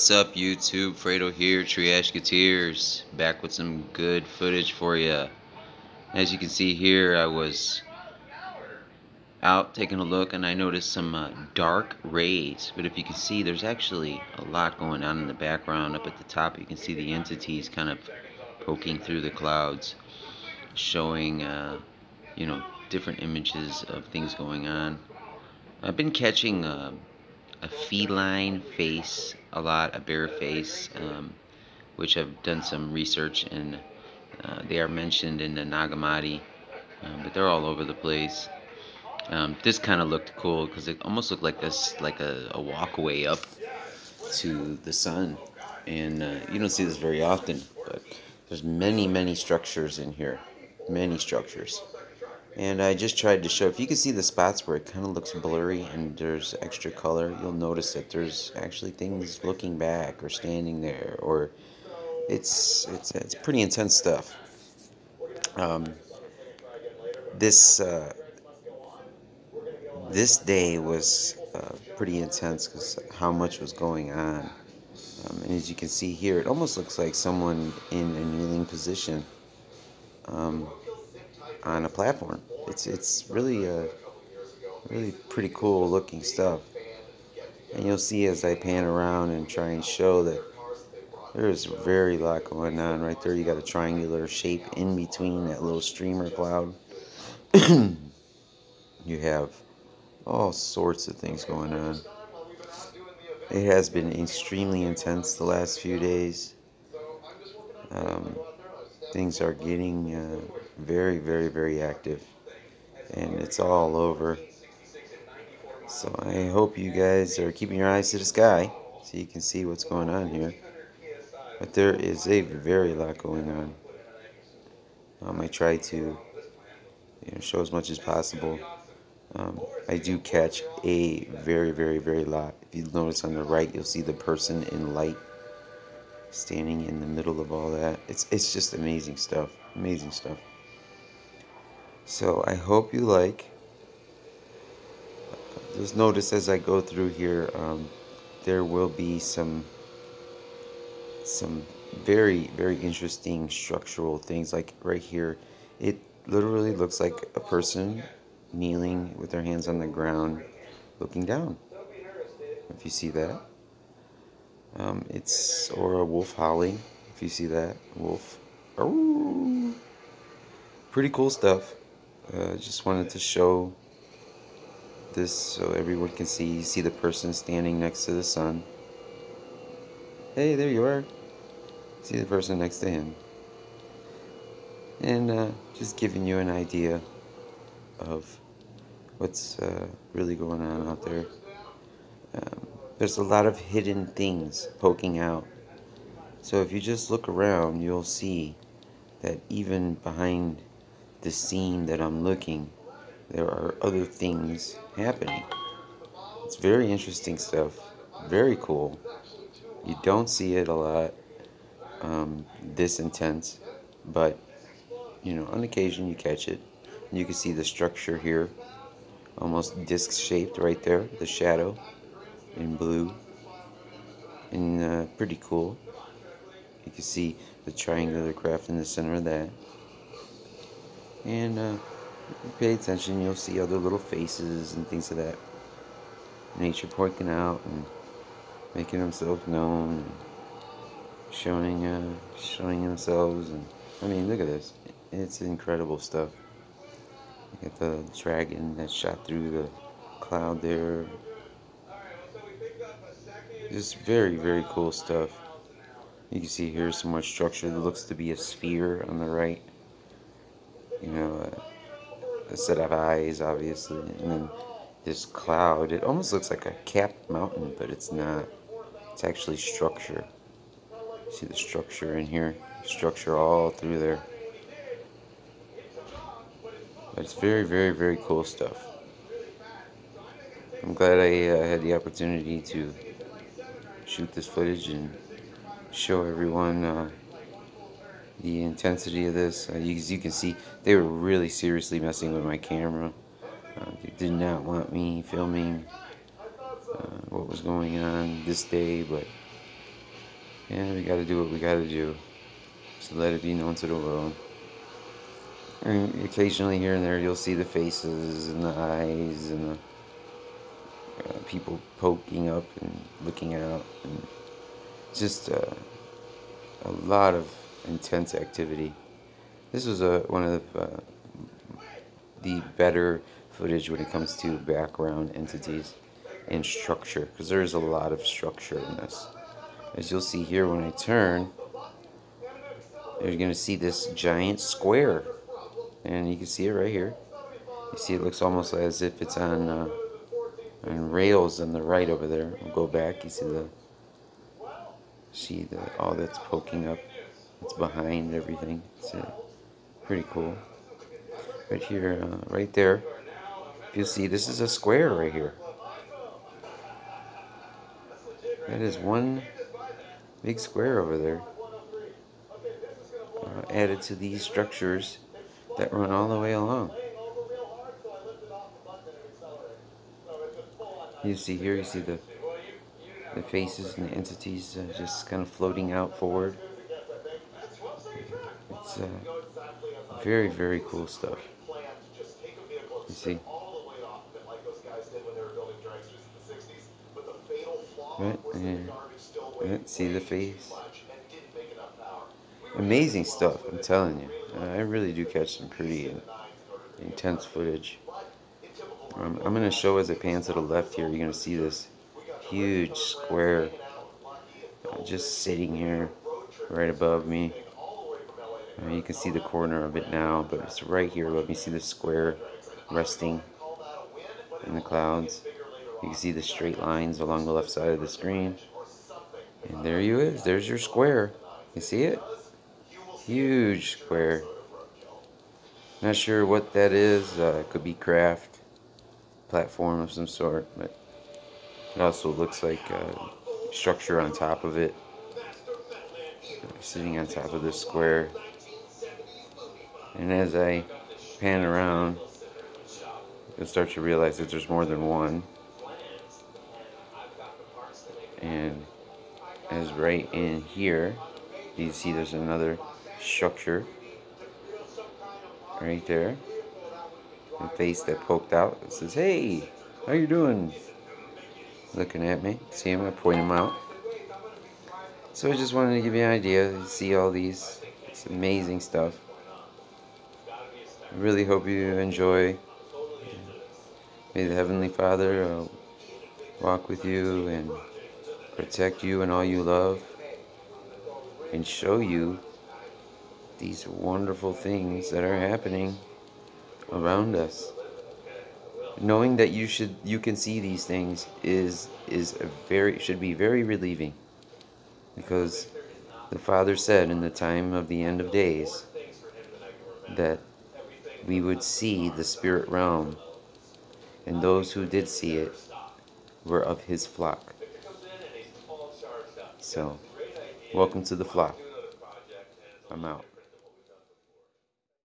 What's up YouTube? Fredo here, Tree Hashketeers, back with some good footage for you. As you can see here, I was out taking a look and I noticed some uh, dark rays. But if you can see, there's actually a lot going on in the background. Up at the top, you can see the entities kind of poking through the clouds, showing, uh, you know, different images of things going on. I've been catching uh, a feline face a lot, a bear face, um, which I've done some research and uh, they are mentioned in the Nag Hammadi, um, but they're all over the place. Um, this kind of looked cool because it almost looked like this, like a, a walkway up to the sun, and uh, you don't see this very often. But there's many, many structures in here, many structures. And I just tried to show, if you can see the spots where it kind of looks blurry and there's extra color, you'll notice that there's actually things looking back or standing there, or it's it's it's pretty intense stuff. Um, this uh, this day was uh, pretty intense because how much was going on. Um, and as you can see here, it almost looks like someone in a kneeling position. Um, on a platform. It's it's really uh, really pretty cool looking stuff. And you'll see as I pan around and try and show that there's very lot going on right there. You got a triangular shape in between that little streamer cloud. you have all sorts of things going on. It has been extremely intense the last few days. Um, things are getting uh, very, very, very active, and it's all over. So I hope you guys are keeping your eyes to the sky so you can see what's going on here. But there is a very lot going on. Um, I try to you know, show as much as possible. Um, I do catch a very, very, very lot. If you notice on the right, you'll see the person in light standing in the middle of all that. It's it's just amazing stuff. Amazing stuff. So I hope you like. Just notice as I go through here, um, there will be some some very very interesting structural things. Like right here, it literally looks like a person kneeling with their hands on the ground, looking down. If you see that. Um, it's or a wolf howling. If you see that wolf, pretty cool stuff. Uh, just wanted to show this so everyone can see. You see the person standing next to the sun. Hey, there you are. See the person next to him. And uh, just giving you an idea of what's uh, really going on out there. Um, there's a lot of hidden things poking out. So if you just look around, you'll see that even behind the scene that I'm looking, there are other things happening. It's very interesting stuff. Very cool. You don't see it a lot um, this intense, but you know, on occasion you catch it. You can see the structure here, almost disc shaped right there, the shadow in blue and uh, pretty cool you can see the triangular craft in the center of that and uh, pay attention you'll see other little faces and things of that nature pointing out and making themselves known and showing uh, showing themselves and I mean look at this it's incredible stuff you got the dragon that shot through the cloud there just very, very cool stuff. You can see here some more structure that looks to be a sphere on the right. You know, a, a set of eyes, obviously. And then this cloud. It almost looks like a capped mountain, but it's not. It's actually structure. See the structure in here? Structure all through there. But it's very, very, very cool stuff. I'm glad I uh, had the opportunity to shoot this footage and show everyone uh, the intensity of this. Uh, you, as you can see, they were really seriously messing with my camera. Uh, they did not want me filming uh, what was going on this day, but yeah, we gotta do what we gotta do. So let it be known to the world. And occasionally here and there you'll see the faces and the eyes and the uh, people poking up and looking out. And just uh, a lot of intense activity. This was a, one of the, uh, the better footage when it comes to background entities and structure because there's a lot of structure in this. As you'll see here when I turn, you're going to see this giant square. And you can see it right here. You see it looks almost as if it's on, uh, on rails on the right over there. We'll go back. You see the see the all that's poking up. It's behind everything. It's pretty cool. Right here, uh, right there. If you see, this is a square right here. That is one big square over there. Uh, added to these structures that run all the way along. You see here, you see the the faces and the entities uh, just kind of floating out forward. It's uh, very, very cool stuff. You see? Right, yeah. right, see the face? Amazing stuff, I'm telling you. Uh, I really do catch some pretty intense footage. Um, I'm going to show as it pans to the left here, you're going to see this huge square uh, just sitting here right above me. Uh, you can see the corner of it now, but it's right here. Let me see the square resting in the clouds. You can see the straight lines along the left side of the screen. And there you is. There's your square. You see it? Huge square. Not sure what that is. Uh, it could be craft platform of some sort, but it also looks like a structure on top of it. Sitting on top of this square. And as I pan around, you'll start to realize that there's more than one. And as right in here, you see there's another structure right there. A face that poked out. It says, hey, how you doing? Looking at me. See him? I point him out. So I just wanted to give you an idea. You see all these. It's amazing stuff. Really hope you enjoy. May the Heavenly Father uh, walk with you and protect you and all you love and show you these wonderful things that are happening around us knowing that you should you can see these things is is a very should be very relieving because the father said in the time of the end of days that we would see the spirit realm and those who did see it were of his flock. So welcome to the flock. I'm out